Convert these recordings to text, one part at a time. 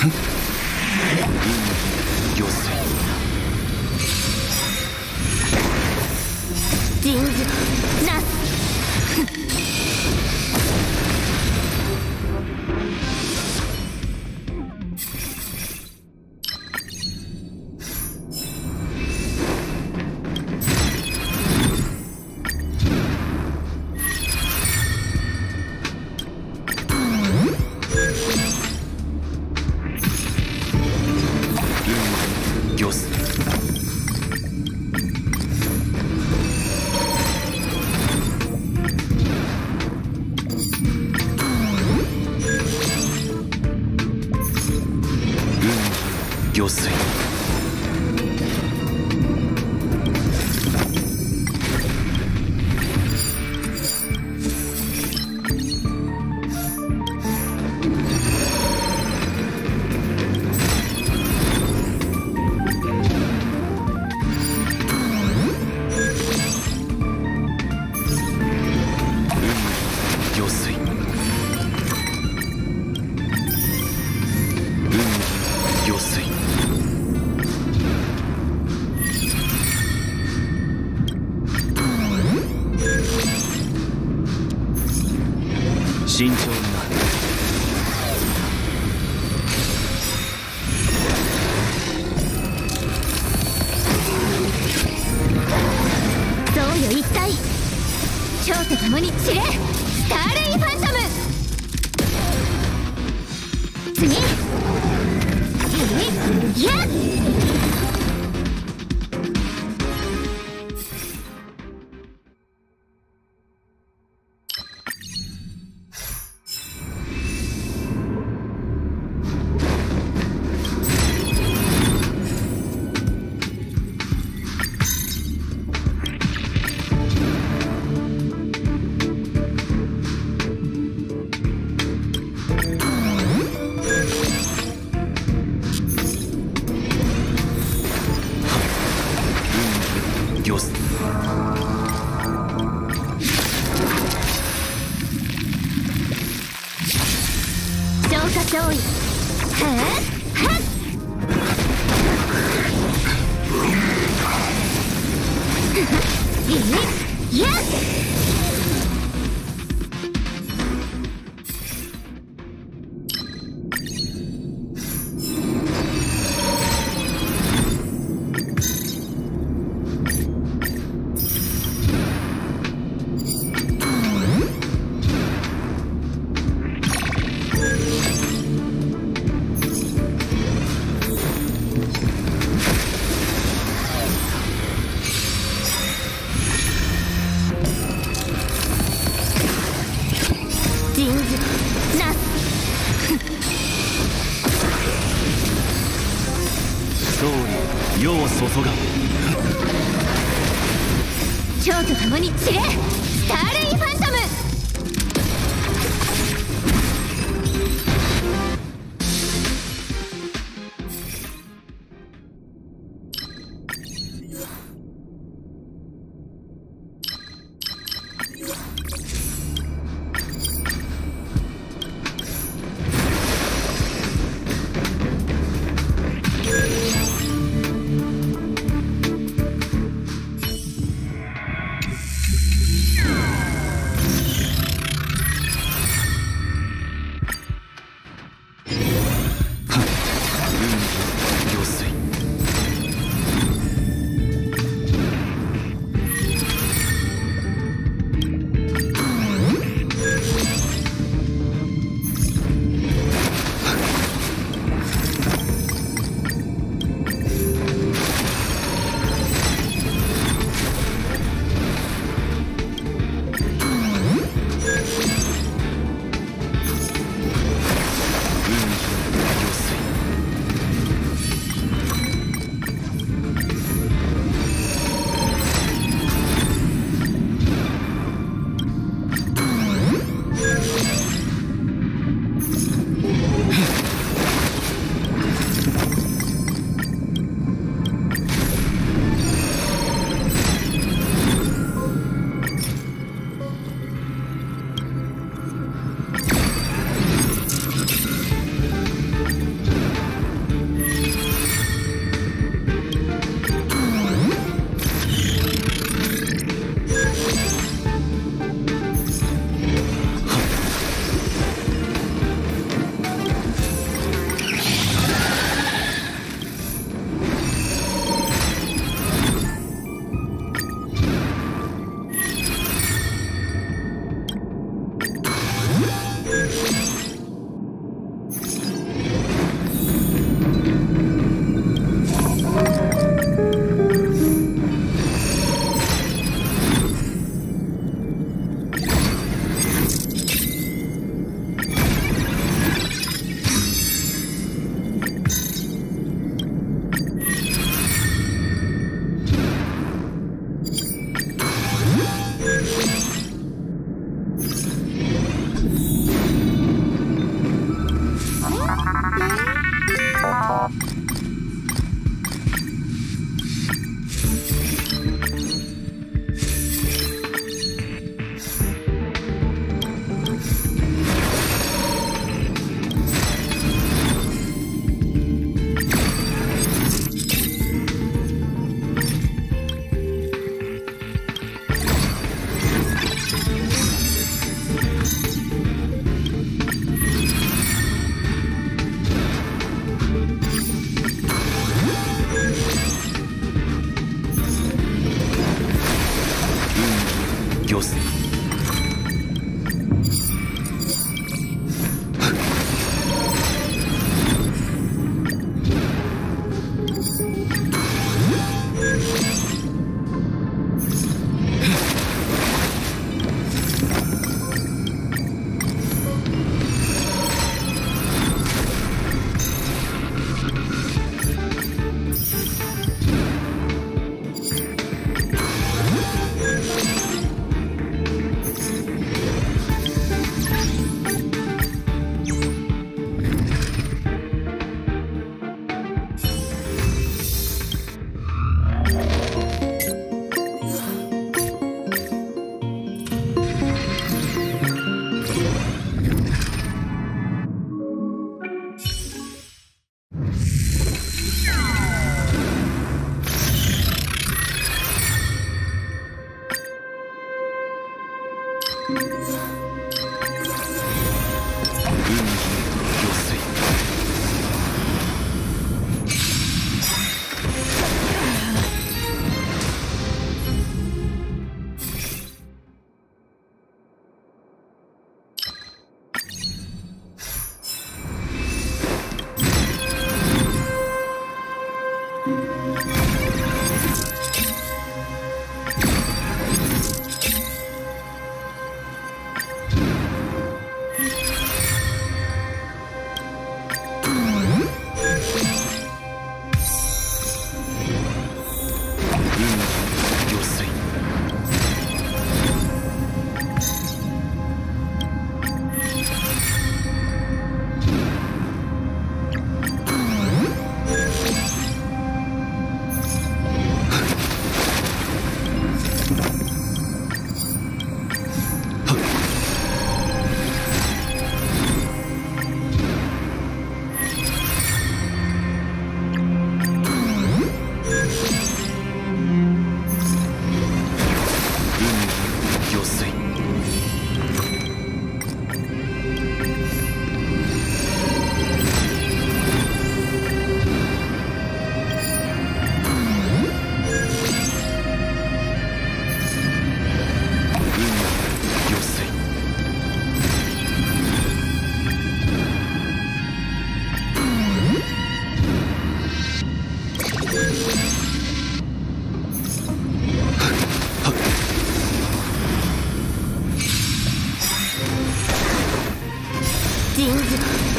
哼 蝶と共に散れ。スターレイファントム。次。次。や。っ世を注が蝶と共に散れスターレインファント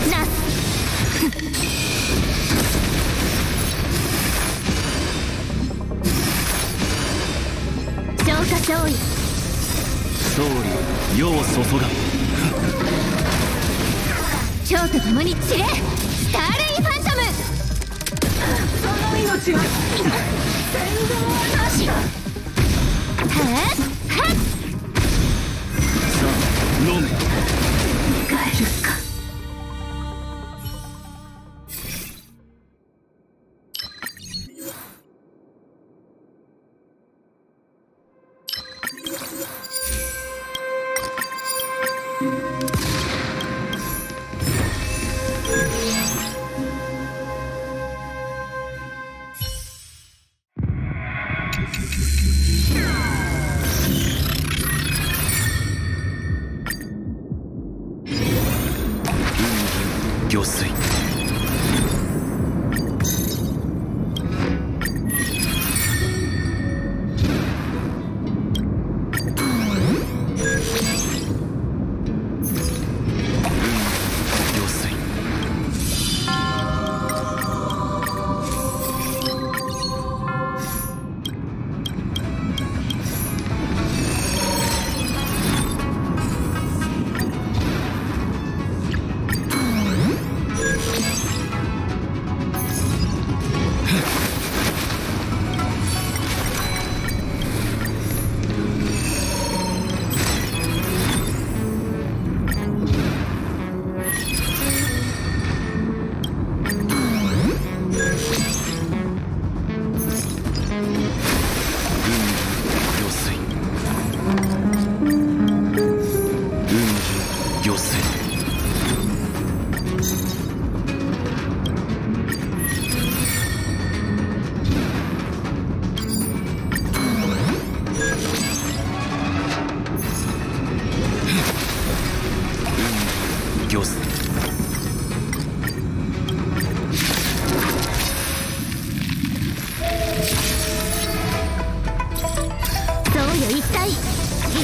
事なす消化勝利総理世を注が。ん蝶と共に散れスターレイファントムその命は戦後なしはっはっさあ飲め帰る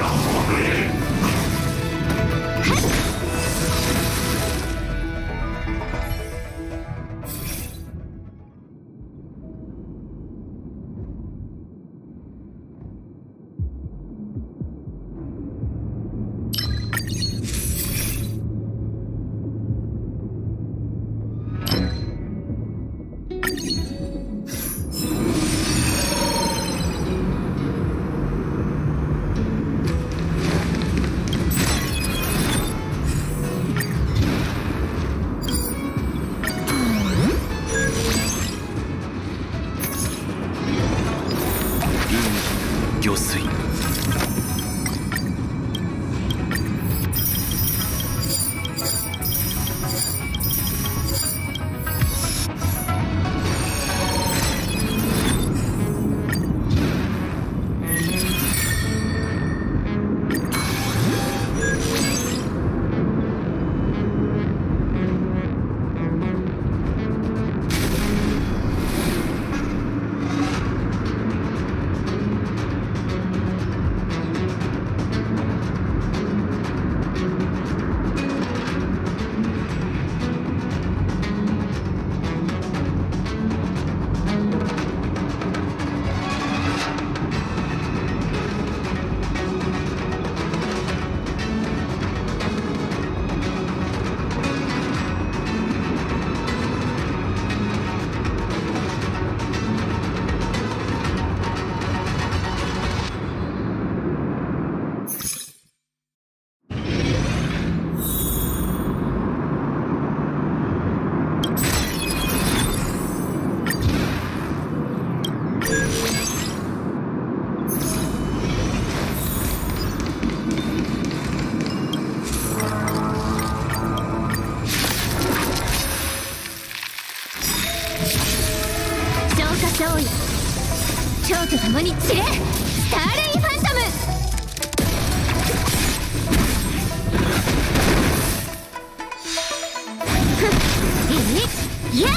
大王的消化勝利。蝶と共に散れ。スターレインファントム。ふっ。い？いや！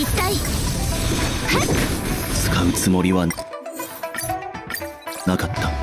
一体。使うつもりはなかった。